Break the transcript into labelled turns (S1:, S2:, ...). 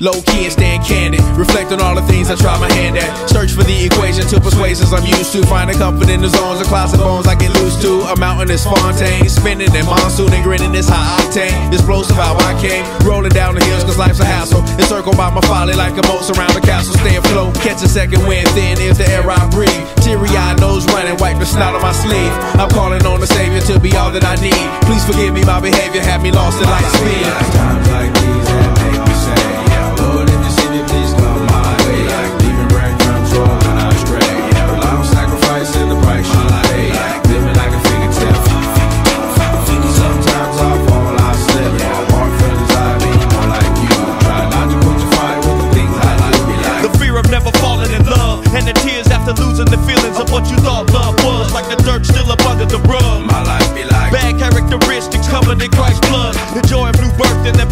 S1: Low key and staying candid. Reflect on all the things I try my hand at. Search for the equation to persuasions I'm used to. Finding comfort in the zones of and bones I get loose to. A mountain is Fontaine. Spinning in monsoon and grinning this high octane. Explosive how I came. Rolling down the hills cause life's a hassle. Encircled by my folly like a moat around the castle. Stay afloat. Catch a second wind thin is the air I breathe. Teary eyed nose running. Wipe the snot on
S2: my sleeve.
S1: I'm calling
S2: on the
S1: Savior to be all that I need.
S2: Please
S1: forgive
S2: me
S1: my
S2: behavior.
S1: Had me lost in light speed.
S3: falling in love, and the tears after losing the feelings of what you thought love was. Like the dirt still up under the rug. My
S1: life be like
S3: bad characteristics covered in Christ's blood. Enjoying new birth in the